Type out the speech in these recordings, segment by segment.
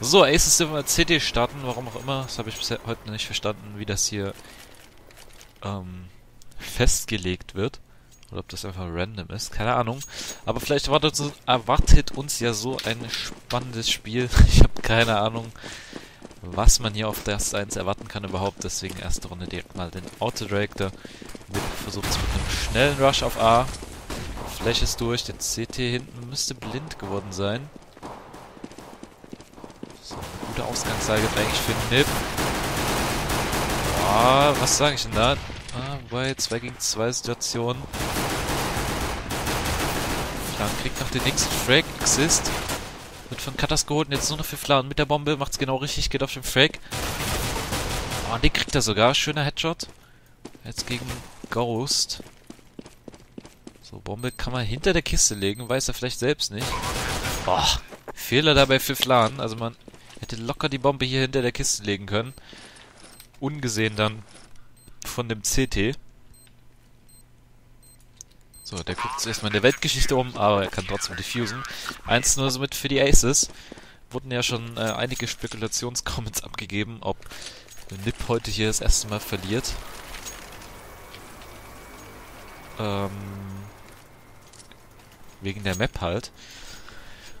So, Aces wir CT starten, warum auch immer. Das habe ich bisher heute nicht verstanden, wie das hier ähm, festgelegt wird. Oder ob das einfach random ist, keine Ahnung. Aber vielleicht erwartet uns, erwartet uns ja so ein spannendes Spiel. Ich habe keine Ahnung, was man hier auf der 1 erwarten kann überhaupt. Deswegen erste Runde direkt mal den Autodirector. Versucht es mit einem schnellen Rush auf A. Flash ist durch, der CT hinten müsste blind geworden sein. Gute Ausgangslage eigentlich für Nip. Boah, was sage ich denn da? Ah, wobei, 2 gegen 2 Situation. Flan kriegt noch den nächsten Frag. Exist. Wird von Katas geholt und jetzt nur noch für Flan. Mit der Bombe macht's genau richtig, geht auf den Frag. Oh, den kriegt er sogar. Schöner Headshot. Jetzt gegen Ghost. So, Bombe kann man hinter der Kiste legen, weiß er vielleicht selbst nicht. Boah, Fehler dabei für Flan. Also man hätte locker die Bombe hier hinter der Kiste legen können. Ungesehen dann von dem CT. So, der guckt sich erstmal in der Weltgeschichte um, aber er kann trotzdem diffusen. 1-0 somit für die Aces. Wurden ja schon äh, einige Spekulationscomments abgegeben, ob Nip heute hier das erste Mal verliert. Ähm, wegen der Map halt.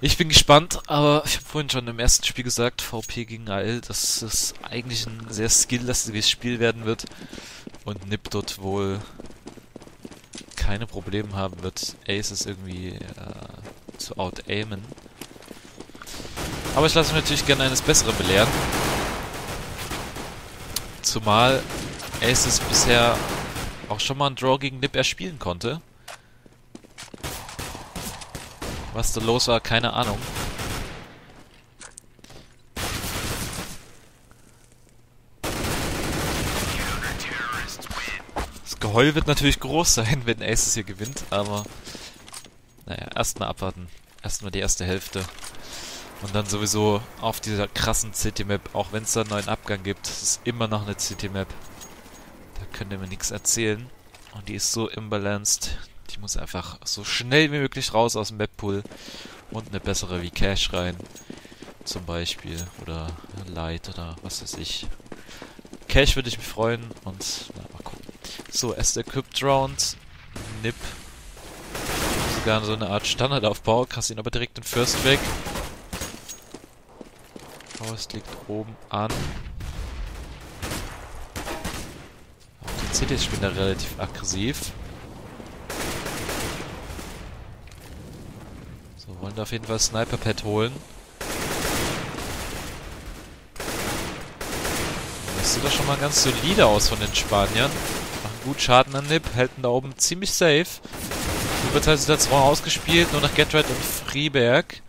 Ich bin gespannt, aber ich habe vorhin schon im ersten Spiel gesagt, VP gegen AL, dass es eigentlich ein sehr skilllastiges Spiel werden wird und Nip dort wohl keine Probleme haben wird, Aces irgendwie äh, zu out-aimen. Aber ich lasse mich natürlich gerne eines Besseren belehren. Zumal Aces bisher auch schon mal ein Draw gegen Nip erspielen konnte. Was da los war, keine Ahnung. Das Geheul wird natürlich groß sein, wenn Aces hier gewinnt, aber naja, erstmal abwarten. Erstmal die erste Hälfte. Und dann sowieso auf dieser krassen City-Map, auch wenn es da einen neuen Abgang gibt, es ist immer noch eine City-Map. Da könnt ihr mir nichts erzählen. Und die ist so imbalanced, die muss einfach so schnell wie möglich raus aus dem Map-Pool und eine bessere wie Cash rein. Zum Beispiel. Oder Light oder was weiß ich. Cash würde ich mich freuen und na, mal gucken. So, erst Equipped Round. Nip. Sogar so eine Art Standardaufbau. Kannst ihn aber direkt den First weg. Faust liegt oben an. Auch die CTs spielen da relativ aggressiv. So, wollen auf jeden Fall Sniper Pad holen. Das sieht doch schon mal ganz solide aus von den Spaniern. Machen gut Schaden an Nip, halten da oben ziemlich safe. Überteilsituation ausgespielt, nur noch Getred und Freeberg.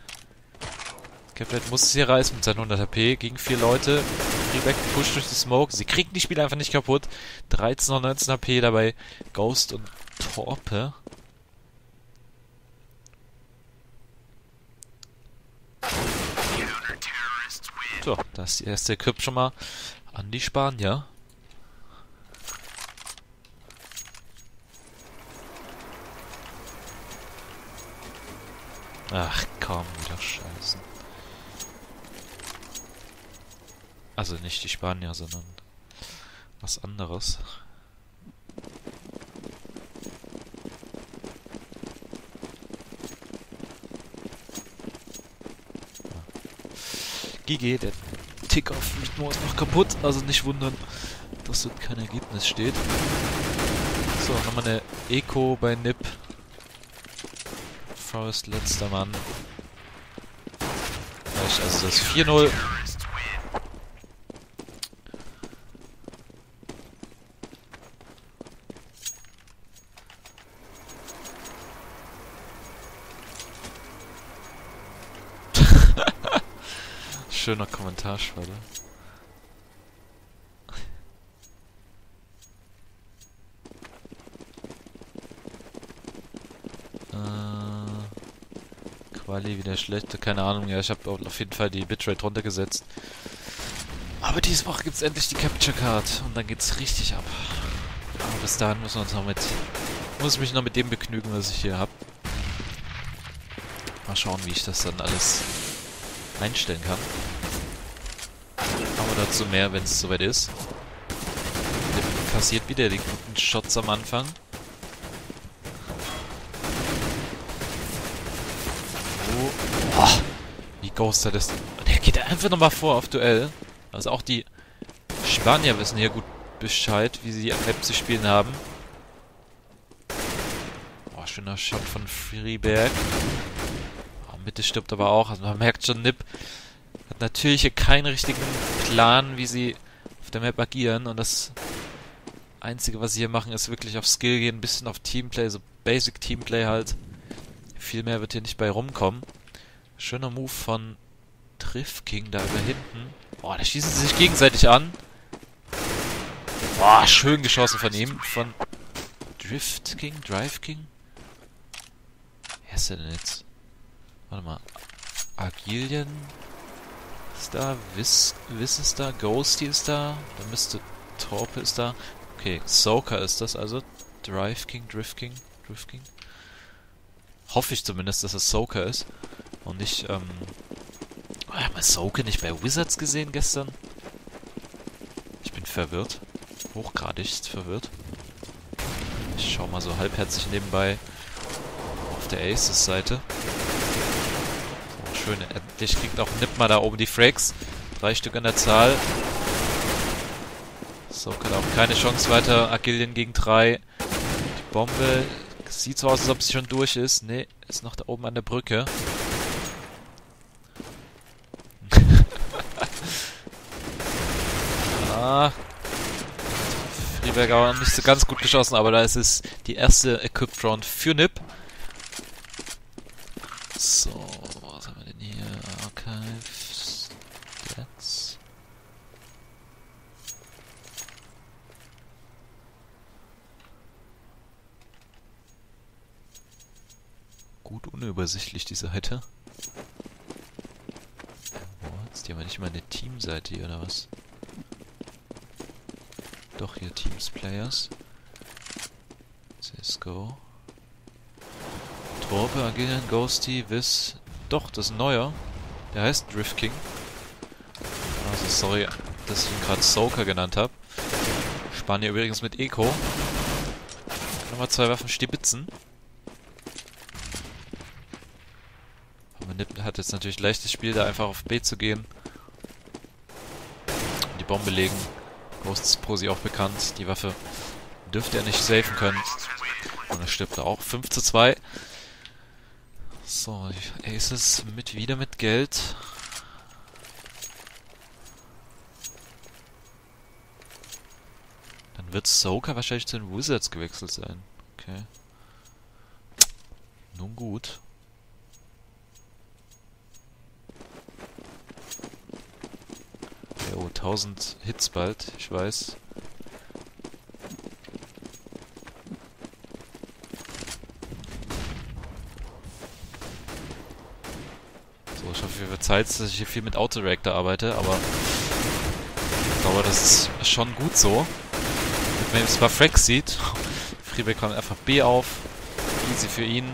Getred muss es hier reißen mit seinen 100 HP gegen vier Leute. Freeberg pusht durch die Smoke. Sie kriegen die Spiele einfach nicht kaputt. 13 und 19 HP dabei. Ghost und Torpe. So, da ist die erste Equip schon mal an die Spanier. Ach komm, wieder scheißen. Also nicht die Spanier, sondern was anderes. GG, der Tick-Off-Rhythmus ist noch kaputt, also nicht wundern, dass dort kein Ergebnis steht. So, nochmal eine Eco bei Nip. Forest letzter Mann. Also das 4-0. Schöner Kommentarschwelle. Äh, Quali wieder schlecht, keine Ahnung. Ja, ich habe auf jeden Fall die Bitrate runtergesetzt. Aber diese Woche es endlich die Capture Card und dann geht's richtig ab. Aber bis dahin muss uns noch mit, muss ich mich noch mit dem begnügen, was ich hier habe. Mal schauen, wie ich das dann alles einstellen kann. Aber dazu mehr, wenn es soweit ist. Der kassiert wieder die guten Shots am Anfang. Oh. Oh. Wie ghostet das? Der geht einfach nochmal vor auf Duell. Also auch die Spanier wissen hier gut Bescheid, wie sie Map zu spielen haben. Boah, schöner Shot von Freeberg. Mitte stirbt aber auch. Also man merkt schon, Nip hat natürlich hier keinen richtigen Plan, wie sie auf der Map agieren. Und das Einzige, was sie hier machen, ist wirklich auf Skill gehen, ein bisschen auf Teamplay, so Basic Teamplay halt. Viel mehr wird hier nicht bei rumkommen. Schöner Move von Triff King da über hinten. Boah, da schießen sie sich gegenseitig an. Boah, schön geschossen von ihm. Von Drift King? Drive King? Wer ist der denn jetzt? Warte mal. Agilien ist da. Wiss, Wiss ist da. Ghosty ist da. Dann müsste Torpe ist da. Okay, Soaker ist das also. Drive King, Drift King, Drift King. Hoffe ich zumindest, dass es Soaker ist. Und nicht, ähm... Oh, haben wir Soaker nicht bei Wizards gesehen gestern? Ich bin verwirrt hochgradigst verwirrt. Ich schau mal so halbherzig nebenbei auf der Aces-Seite. Schön, endlich kriegt auch Nipma da oben die Frags. Drei Stück an der Zahl. So, kann auch keine Chance weiter. Agilien gegen drei. Die Bombe sieht so aus, als ob sie schon durch ist. Ne, ist noch da oben an der Brücke. ah, Rieberger nicht so ganz gut geschossen, aber da ist es die erste Equipped Round für Nip. So, was haben wir denn hier? Archive, Stats. Gut unübersichtlich die Seite. Jetzt haben wir nicht mal eine Teamseite hier, oder was? Doch, hier Teams Players. Cisco. Torpe, Agilian, Ghosty, Wiss. Doch, das ist ein neuer. Der heißt Drift King. Also sorry, dass ich ihn gerade Soaker genannt habe. Spanier übrigens mit Eco. Nochmal zwei Waffen stibitzen. Aber Nip hat jetzt natürlich leichtes Spiel, da einfach auf B zu gehen. Die Bombe legen. Ghosts Posi auch bekannt. Die Waffe dürfte er nicht safen können. Und er stirbt auch. 5 zu 2. So, Aces mit wieder mit Geld. Dann wird Soka wahrscheinlich zu den Wizards gewechselt sein. Okay. Nun gut. Oh, 1000 Hits bald, ich weiß. So, ich hoffe, ihr verzeiht, dass ich hier viel mit Autoreactor arbeite, aber ich glaube, das ist schon gut so. Wenn es bei Frack sieht, Freeback kommt einfach B auf. Easy für ihn.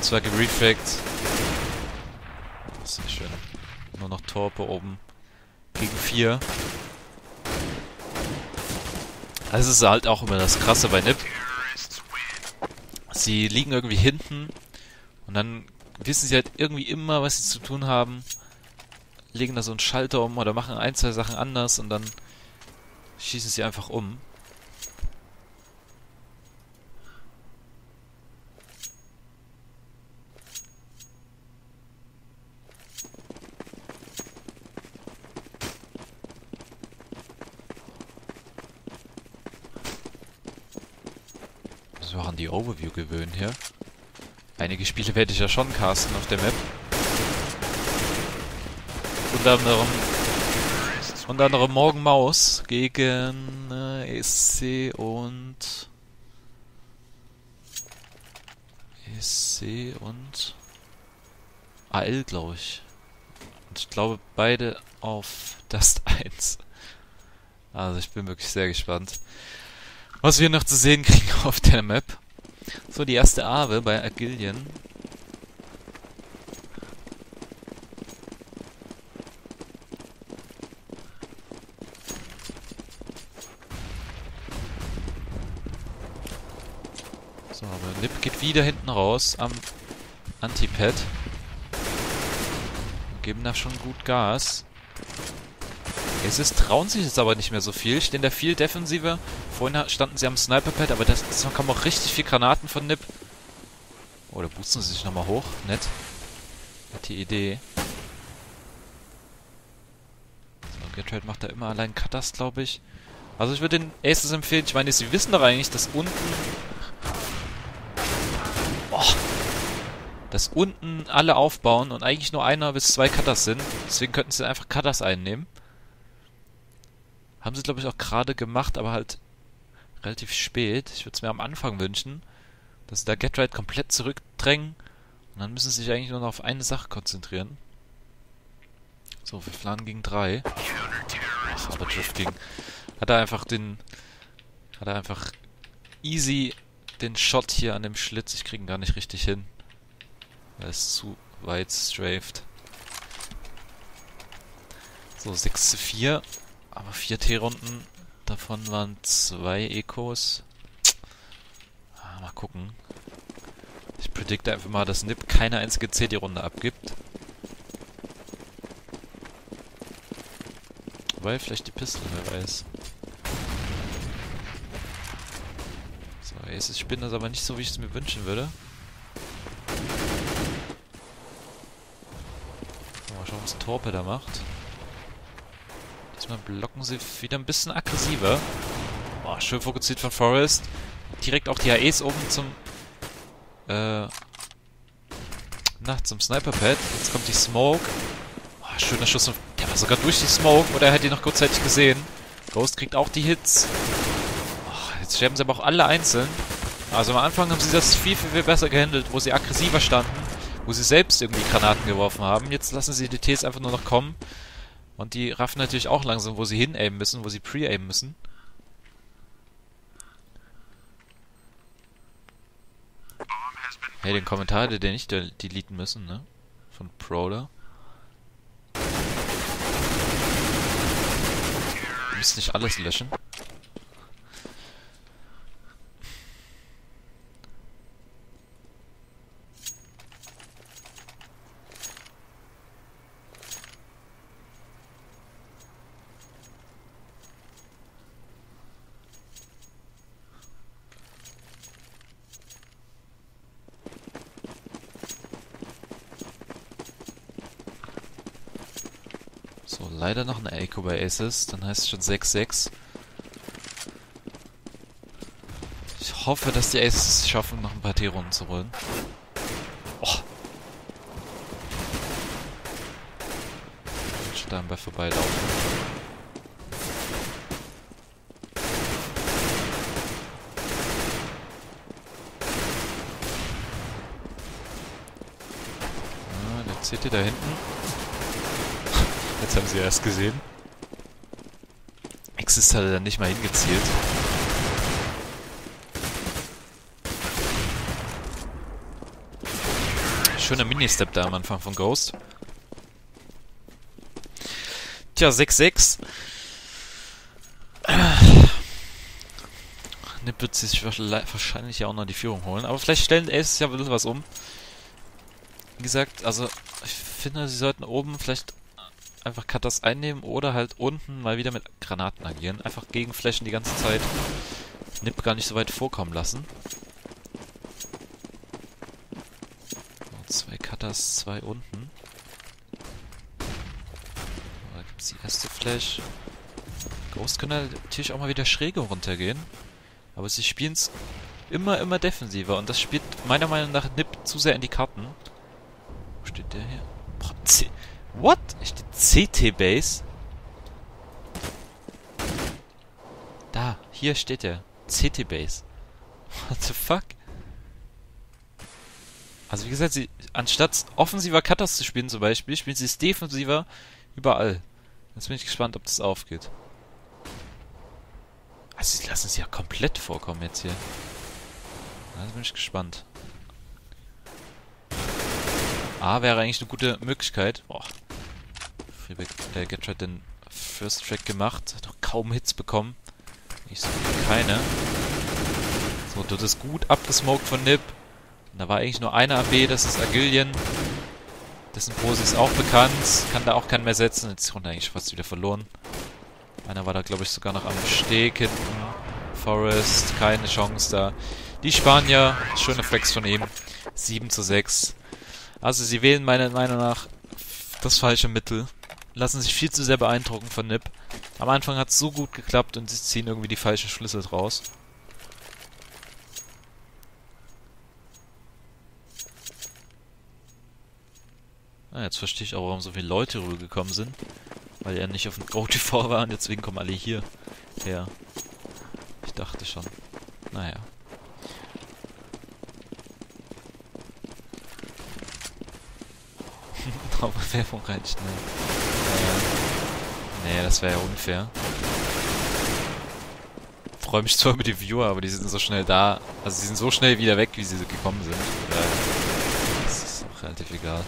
Zwar gerefragt. Sehr schön. Nur noch Torpe oben gegen 4. Das ist halt auch immer das Krasse bei Nip. Sie liegen irgendwie hinten und dann wissen sie halt irgendwie immer, was sie zu tun haben. Legen da so einen Schalter um oder machen ein, zwei Sachen anders und dann schießen sie einfach um. So an die Overview gewöhnen hier. Einige Spiele werde ich ja schon casten auf der Map. Unter anderem, unter anderem Morgen Maus gegen äh, ESC und ESC und AL, glaube ich. Und ich glaube beide auf Dust 1. Also ich bin wirklich sehr gespannt was wir noch zu sehen kriegen auf der Map. So, die erste Ave bei Agilien. So, aber Lip geht wieder hinten raus am Antipad. Geben da schon gut Gas. Aces trauen sich jetzt aber nicht mehr so viel. Stehen da viel defensiver. Vorhin standen sie am Sniper-Pad, aber das, das kommen auch richtig viel Granaten von Nip. Oh, da boosten sie sich nochmal hoch. Nett. Nette Idee. So, Getrade macht da immer allein Cutters, glaube ich. Also ich würde den Aces empfehlen. Ich meine, sie wissen doch eigentlich, dass unten... Oh, dass unten alle aufbauen und eigentlich nur einer bis zwei Cutters sind. Deswegen könnten sie einfach Cutters einnehmen. Haben sie, glaube ich, auch gerade gemacht, aber halt relativ spät. Ich würde es mir am Anfang wünschen, dass sie da Get Right komplett zurückdrängen. Und dann müssen sie sich eigentlich nur noch auf eine Sache konzentrieren. So, wir planen gegen drei. Ach, aber Drift gegen... Hat er einfach den... Hat er einfach easy den Shot hier an dem Schlitz. Ich kriege ihn gar nicht richtig hin. Er ist zu weit strafed. So, 6 zu 4. Aber 4 T-Runden. Davon waren 2 Ecos. Ah, mal gucken. Ich predikte einfach mal, dass Nip keine einzige CD-Runde abgibt. Wobei, vielleicht die Pistole, wer weiß. So, Aces spinnen das aber nicht so, wie ich es mir wünschen würde. Mal schauen, was Torpe da macht. Diesmal blocken sie wieder ein bisschen aggressiver. Boah, schön fokussiert von Forest. Direkt auch die AEs oben zum... Äh... Na, zum Sniper-Pad. Jetzt kommt die Smoke. Boah, schöner Schuss. Der war sogar durch die Smoke. Oder er hat ihn noch kurzzeitig gesehen. Ghost kriegt auch die Hits. Boah, jetzt sterben sie aber auch alle einzeln. Also am Anfang haben sie das viel, viel, viel besser gehandelt, wo sie aggressiver standen wo sie selbst irgendwie Granaten geworfen haben. Jetzt lassen sie die Ts einfach nur noch kommen. Und die raffen natürlich auch langsam, wo sie hin-aimen müssen, wo sie pre-aimen müssen. Hey, den Kommentar hätte der nicht deleten müssen, ne? Von Prowler. Du musst nicht alles löschen. So, leider noch ein Echo bei Aces. Dann heißt es schon 6-6. Ich hoffe, dass die Aces es schaffen, noch ein paar T-Runden zu holen. Oh. Stein bei vorbeilaufen. Ah, der CT da hinten. Jetzt haben sie erst gesehen. Exist hat er dann nicht mal hingezielt. Schöner Mini-Step da am Anfang von Ghost. Tja, 6-6. Nip wird sich wahrscheinlich ja auch noch die Führung holen. Aber vielleicht stellen Ace ja wieder was um. Wie gesagt, also ich finde, sie sollten oben vielleicht einfach Cutters einnehmen oder halt unten mal wieder mit Granaten agieren. Einfach gegenflächen die ganze Zeit. Nip gar nicht so weit vorkommen lassen. So, zwei Cutters, zwei unten. Da gibt es die erste Flash. Ghost können natürlich auch mal wieder schräge runtergehen. Aber sie spielen es immer, immer defensiver. Und das spielt meiner Meinung nach Nip zu sehr in die Karten. Wo steht der hier? Boah, What? Steht CT-Base? Da, hier steht er. CT-Base. What the fuck? Also wie gesagt, sie, anstatt offensiver Cutters zu spielen zum Beispiel, spielen sie es defensiver überall. Jetzt bin ich gespannt, ob das aufgeht. Also sie lassen es ja komplett vorkommen jetzt hier. Also bin ich gespannt. A wäre eigentlich eine gute Möglichkeit. Boah. Freeback, der Getch hat den First Track gemacht, hat noch kaum Hits bekommen. Ich so keine. So, dort ist gut abgesmoked von Nip. Und da war eigentlich nur einer AB, das ist Agilien. Dessen Pose ist auch bekannt. Kann da auch keinen mehr setzen. Jetzt ist die Runde eigentlich fast wieder verloren. Einer war da, glaube ich, sogar noch am Steg hinten. Forest, keine Chance da. Die Spanier, schöne Flex von ihm. 7 zu 6. Also sie wählen meiner Meinung nach das falsche Mittel. Lassen sich viel zu sehr beeindrucken von Nip. Am Anfang hat es so gut geklappt und sie ziehen irgendwie die falschen Schlüssel draus. Ah, jetzt verstehe ich auch, warum so viele Leute rübergekommen sind. Weil er nicht auf dem GoTV war und deswegen kommen alle hier her. Ich dachte schon. Naja. Aber Werbung rein schnell. Naja. Das wäre ja unfair. Freue mich zwar über die Viewer, aber die sind so schnell da. Also sie sind so schnell wieder weg, wie sie gekommen sind. Das ist auch relativ egal.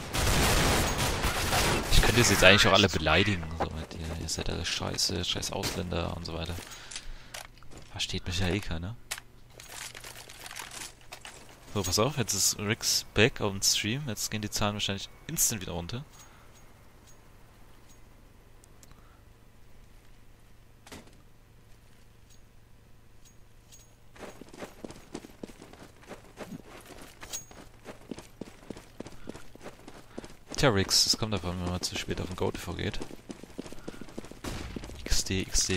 Ich könnte jetzt eigentlich auch alle beleidigen. So mit ihr. Ihr seid alle scheiße, scheiß Ausländer und so weiter. Versteht mich ja eh keiner. So, pass auf, jetzt ist Rix back auf dem Stream. Jetzt gehen die Zahlen wahrscheinlich instant wieder runter. Tja, Rix, das kommt davon, wenn man zu spät auf den GoTV geht. XD, XD.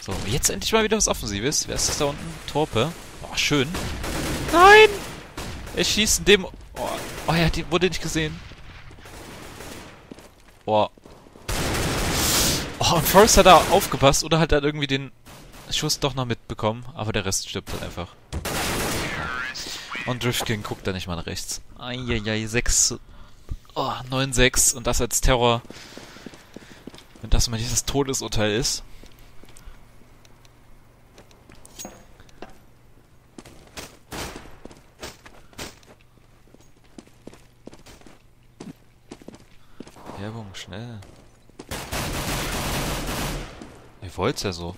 So, jetzt endlich mal wieder was Offensives. Wer ist das da unten? Torpe. Oh, schön. Nein! Er schießt in dem... Oh, oh ja, die wurde nicht gesehen. Oh. Oh, und Forrest hat da aufgepasst oder hat er irgendwie den Schuss doch noch mitbekommen. Aber der Rest stirbt halt einfach. Und Driftking guckt da nicht mal nach rechts. Eieiei, 6... Oh, 9-6. Und das als Terror. Wenn das mal dieses Todesurteil ist. Werbung, schnell. Ihr wollt's ja so.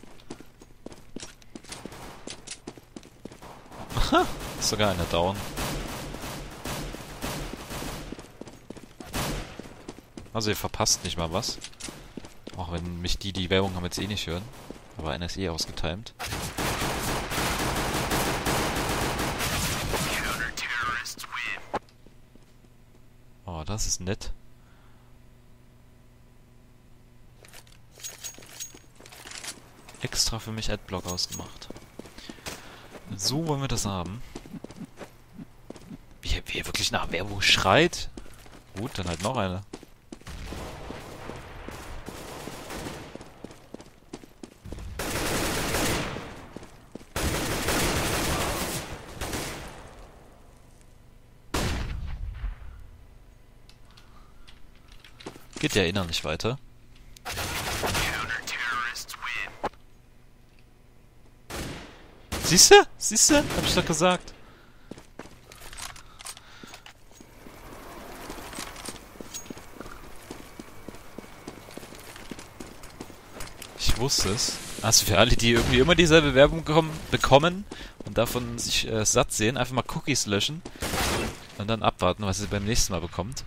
Ist sogar eine down. Also ihr verpasst nicht mal was. Auch wenn mich die, die Werbung haben jetzt eh nicht hören. Aber einer ist eh ausgetimt. Oh, das ist nett. Extra für mich Adblock ausgemacht. So wollen wir das haben. Wie, wie er wirklich nach Werbung schreit? Gut, dann halt noch eine. Geht ja nicht weiter. Siehste? Siehste? Hab ich doch gesagt. Ich wusste es. Also für alle, die irgendwie immer dieselbe Werbung bekommen und davon sich äh, satt sehen, einfach mal Cookies löschen und dann abwarten, was ihr beim nächsten Mal bekommt.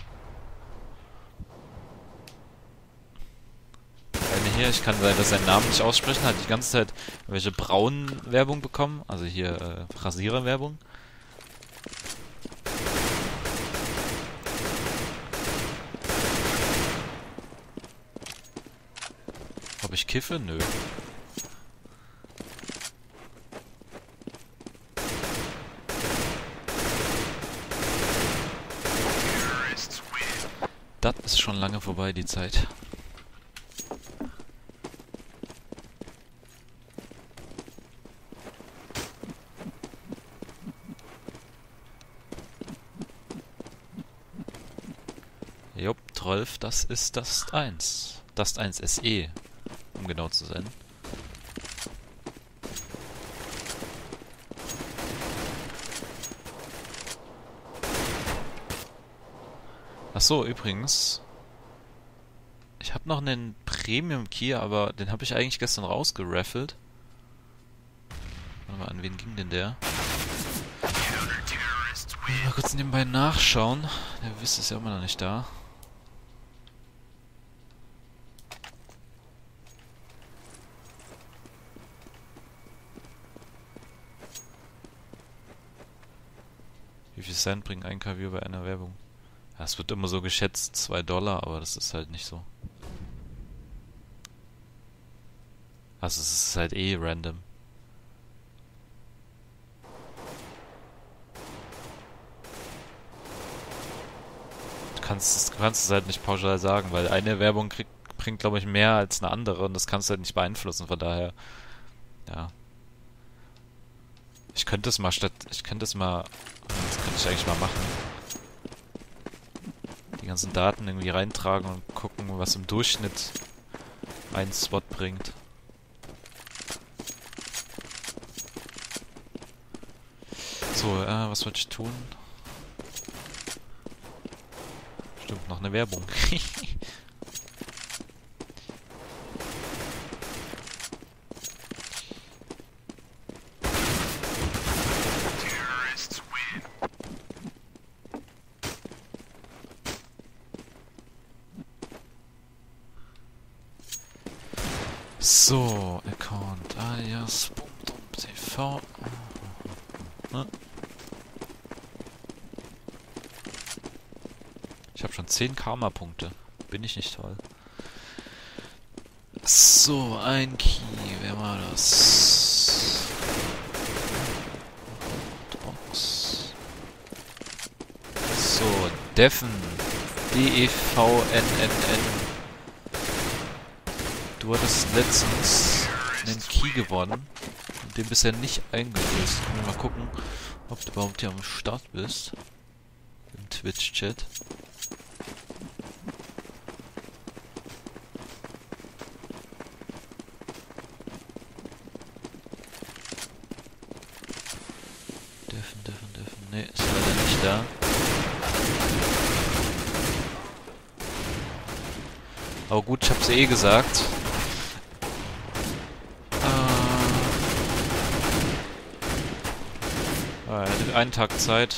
Hier, ich kann leider seinen Namen nicht aussprechen, hat die ganze Zeit welche braunen Werbung bekommen, also hier äh, Rasierer-Werbung. Ob ich kiffe? Nö. Das ist schon lange vorbei, die Zeit. 12, das ist Dust 1. Dust 1 SE, um genau zu sein. Ach so, übrigens. Ich habe noch einen Premium Key, aber den habe ich eigentlich gestern rausgeraffelt. Warte mal, an wen ging denn der? Mal kurz nebenbei nachschauen. Der Wiss ist ja immer noch nicht da. Cent bringt ein KW bei einer Werbung? Es wird immer so geschätzt, 2 Dollar, aber das ist halt nicht so. Also es ist halt eh random. Du kannst, du kannst es halt nicht pauschal sagen, weil eine Werbung krieg, bringt, glaube ich, mehr als eine andere und das kannst du halt nicht beeinflussen, von daher, ja. Ich könnte es mal statt, ich könnte es mal, ich eigentlich mal machen. Die ganzen Daten irgendwie reintragen und gucken, was im Durchschnitt ein Spot bringt. So, äh, was wollte ich tun? Stimmt, noch eine Werbung. So, Account alias.tv. Ne? Ich habe schon 10 Karma-Punkte. Bin ich nicht toll. So, ein Key. Wer war das? Box. So, Deffen. D-E-V-N-N-N. Du hattest letztens einen Key gewonnen den bisher nicht eingelöst. Mal gucken, ob du überhaupt hier am Start bist. Im Twitch-Chat. Dürfen, dürfen, dürfen. Ne, ist leider nicht da. Aber gut, ich hab's eh gesagt. Einen Tag Zeit.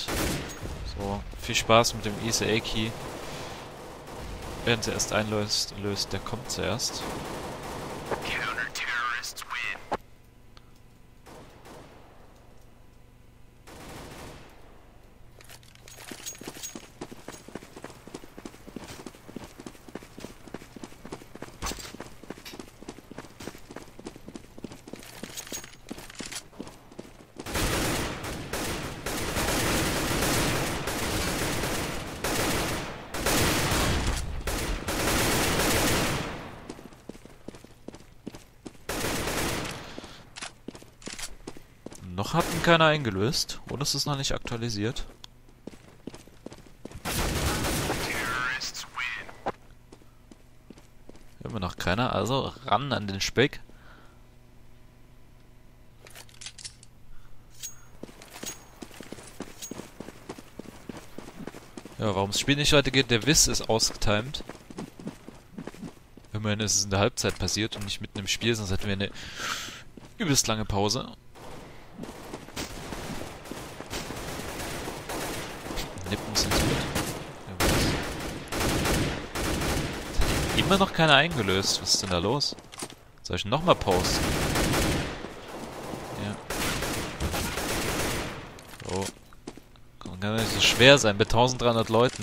So, viel Spaß mit dem ECA Key. Während sie erst einlöst, löst, der kommt zuerst. Noch hat ihn keiner eingelöst. Und es ist noch nicht aktualisiert. Immer noch keiner. Also ran an den Speck. Ja, warum das Spiel nicht weitergeht, der Wiss ist ausgetimed. Immerhin ist es in der Halbzeit passiert und nicht mitten im Spiel, sonst hätten wir eine übelst lange Pause. Lippen sind gut. Immer noch keine eingelöst. Was ist denn da los? Soll ich nochmal posten? Ja. Oh. Kann gar nicht so schwer sein bei 1300 Leuten.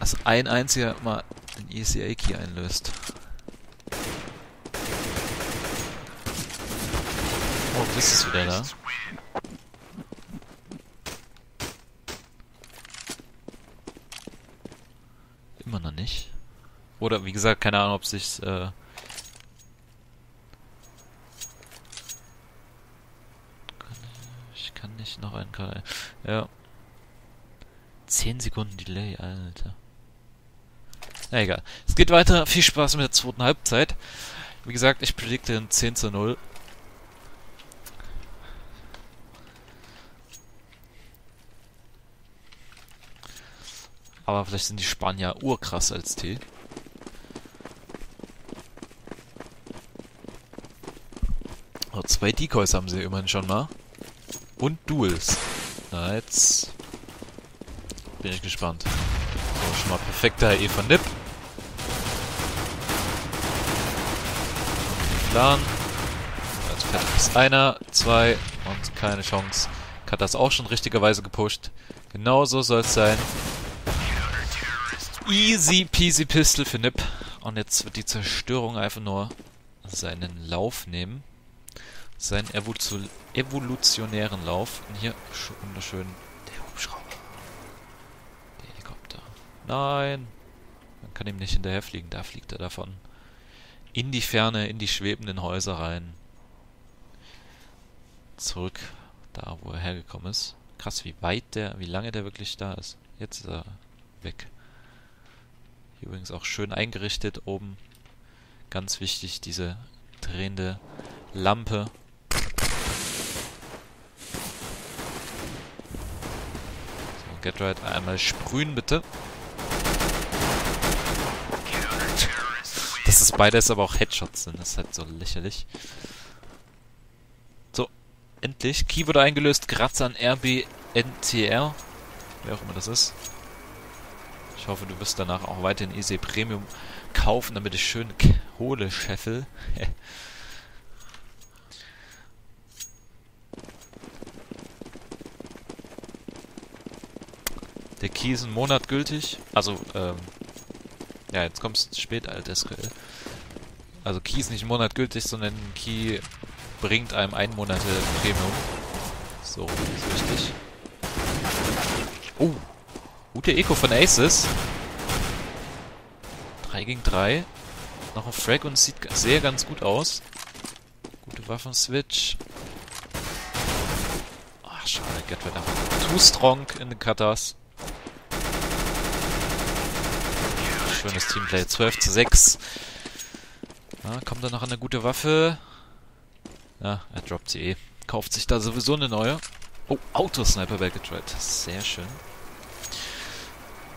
Dass ein einziger mal den ECA-Key einlöst. Oh, das ist wieder da. Immer noch nicht. Oder wie gesagt, keine Ahnung, ob sich äh Ich kann nicht noch einen Kanal. Ja. 10 Sekunden Delay, Alter. Na egal. Es geht weiter. Viel Spaß mit der zweiten Halbzeit. Wie gesagt, ich predikte ein 10 zu 0. Aber vielleicht sind die Spanier urkrass als T. zwei Decoys haben sie immerhin schon mal. Und Duels. Na, jetzt bin ich gespannt. So, schon mal perfekter HE von Nip. Plan. Jetzt fertig ist einer, zwei und keine Chance. Hat das auch schon richtigerweise gepusht. Genau so soll es sein. Easy peasy Pistol für Nip. Und jetzt wird die Zerstörung einfach nur seinen Lauf nehmen. Seinen evolutionären Lauf. Und hier wunderschön der Hubschrauber. Der Helikopter. Nein! Man kann ihm nicht hinterherfliegen. Da fliegt er davon. In die Ferne, in die schwebenden Häuser rein. Zurück da, wo er hergekommen ist. Krass, wie weit der, wie lange der wirklich da ist. Jetzt ist er weg. Hier übrigens auch schön eingerichtet oben. Ganz wichtig, diese drehende Lampe. Get Right, einmal sprühen bitte. Dass es beides aber auch Headshots sind, das ist halt so lächerlich. So, endlich. Key wurde eingelöst, Graz an RBNTR. Wer auch immer das ist. Ich hoffe, du wirst danach auch weiterhin Easy Premium kaufen, damit ich schön Kohle scheffel. Der Key ist einen Monat gültig. Also, ähm, ja, jetzt kommst du spät, alt SQL. Also Key ist nicht einen Monat gültig, sondern Key bringt einem ein Monat Premium. So, ist richtig. Oh, Gute Eco von Aces. 3 gegen 3. Noch ein Frag und sieht sehr ganz gut aus. Gute Waffenswitch. Ach, schade, Get too strong in den Cutters. Schönes Teamplay. 12 zu 6. Ja, kommt da noch eine gute Waffe? Ja, er droppt sie eh. Kauft sich da sowieso eine neue. Oh, Autosniper weggetried. Sehr schön.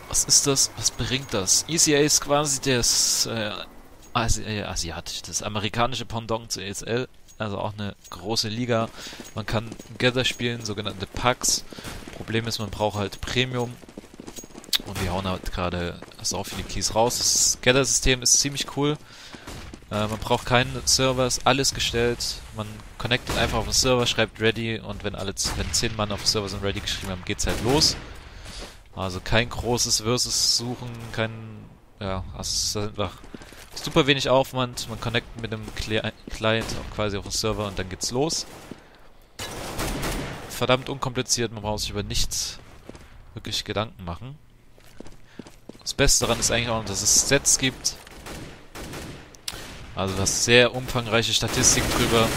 Was ist das? Was bringt das? ECA ist quasi das äh, Asi äh, asiatische, das amerikanische Pendant zu ESL. Also auch eine große Liga. Man kann Gather spielen, sogenannte Packs. Problem ist, man braucht halt Premium. Und wir hauen halt gerade so viele Keys raus. Das Gather-System ist ziemlich cool. Äh, man braucht keinen Servers, alles gestellt. Man connectet einfach auf den Server, schreibt ready und wenn alle wenn 10 Mann auf dem Server sind ready geschrieben haben, geht's halt los. Also kein großes Versus suchen, kein, ja, also ist einfach super wenig Aufwand. Man connectet mit dem Client quasi auf den Server und dann geht's los. Verdammt unkompliziert, man braucht sich über nichts wirklich Gedanken machen. Das Beste daran ist eigentlich auch, dass es Sets gibt. Also du hast sehr umfangreiche Statistiken drüber,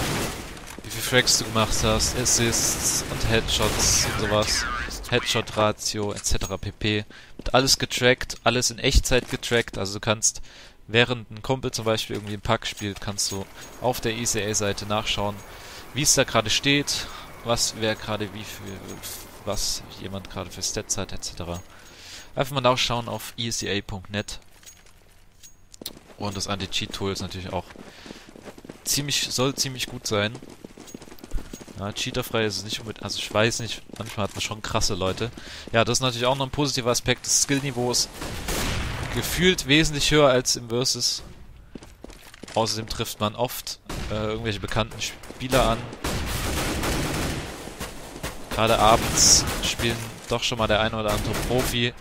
wie viel Fracks du gemacht hast, Assists und Headshots und sowas. Headshot-Ratio etc. pp. Wird alles getrackt, alles in Echtzeit getrackt. Also du kannst, während ein Kumpel zum Beispiel irgendwie einen Pack spielt, kannst du auf der ECA-Seite nachschauen, wie es da gerade steht, was wer gerade wie viel, was jemand gerade für Stats hat etc. Einfach mal nachschauen auf eca.net. Und das Anti-Cheat-Tool ist natürlich auch ziemlich, soll ziemlich gut sein. Ja, cheaterfrei ist es nicht unbedingt. Also ich weiß nicht, manchmal hat man schon krasse Leute. Ja, das ist natürlich auch noch ein positiver Aspekt. Das Skillniveau ist gefühlt wesentlich höher als im Versus. Außerdem trifft man oft äh, irgendwelche bekannten Spieler an. Gerade abends spielen doch schon mal der eine oder andere Profi.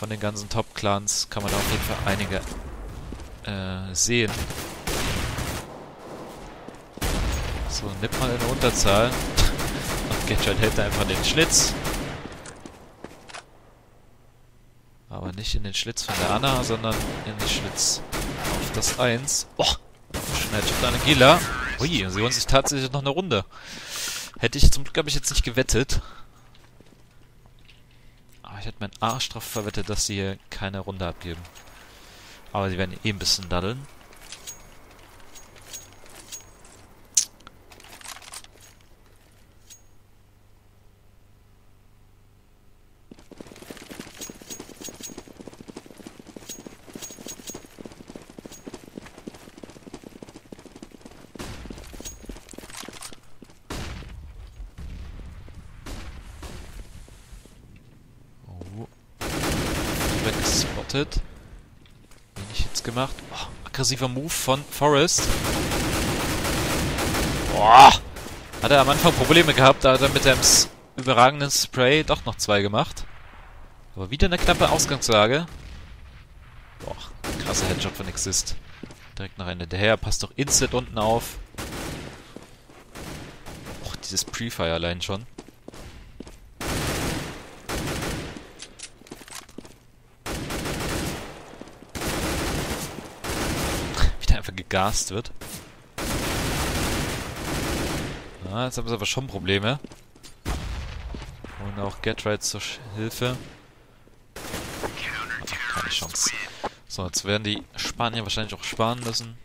Von den ganzen Top-Clans kann man auf jeden Fall einige äh, sehen. So, nimm mal in Unterzahl. Und Gadget hält einfach den Schlitz. Aber nicht in den Schlitz von der Anna, sondern in den Schlitz auf das 1. Oh, Schnellschiff eine Gila. Ui, sie holen sich tatsächlich noch eine Runde. Hätte ich, zum Glück habe ich jetzt nicht gewettet. Ich hätte meinen Arsch drauf verwettet, dass sie hier keine Runde abgeben. Aber sie werden eh ein bisschen daddeln. Gewartet. Wenig Hits gemacht. Oh, aggressiver Move von Forrest. Boah! Hat er am Anfang Probleme gehabt, da hat er mit dem überragenden Spray doch noch zwei gemacht. Aber wieder eine knappe Ausgangslage. Boah, krasser Headshot von Exist. Direkt noch eine hinterher, passt doch instant unten auf. Och, dieses Pre-Fire allein schon. Gegast wird. Ah, jetzt haben sie aber schon Probleme. Und auch Getright zur Hilfe. Keine Chance. So, jetzt werden die Spanier wahrscheinlich auch sparen müssen.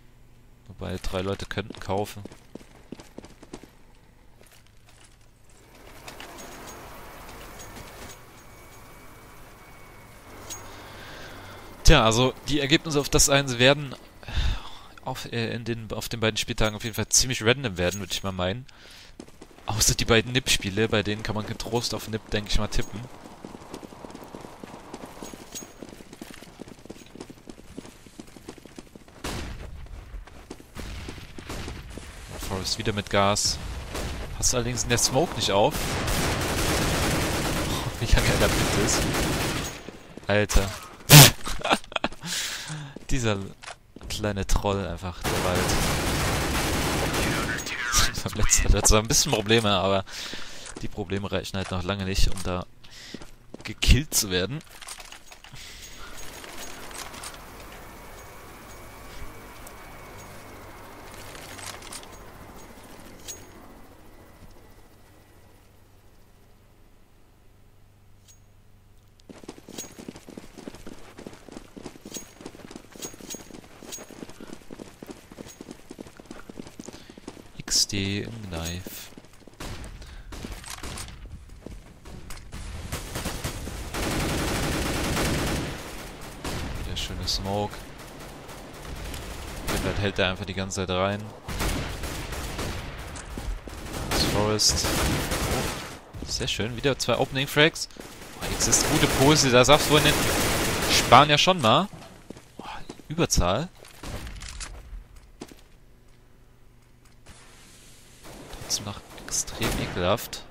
Wobei drei Leute könnten kaufen. Tja, also die Ergebnisse auf das einen werden auf, äh, in den, auf den beiden Spieltagen auf jeden Fall ziemlich random werden, würde ich mal meinen. Außer die beiden NIP-Spiele, bei denen kann man getrost auf NIP, denke ich mal, tippen. Forest wieder mit Gas. Passt allerdings in der Smoke nicht auf. Oh, wie lange er da ist. Alter. Dieser kleine Troll einfach, der Wald. Beim letzten hat er zwar ein bisschen Probleme, aber die Probleme reichen halt noch lange nicht, um da gekillt zu werden. XD im Knife. Der schöne Smoke. Vielleicht hält er einfach die ganze Zeit rein. Das Forest. Oh, sehr schön. Wieder zwei Opening Frags. Oh, jetzt ist gute Pose. Da sagst du in den Spanier schon mal. Oh, Überzahl. trotzdem noch extrem ekelhaft.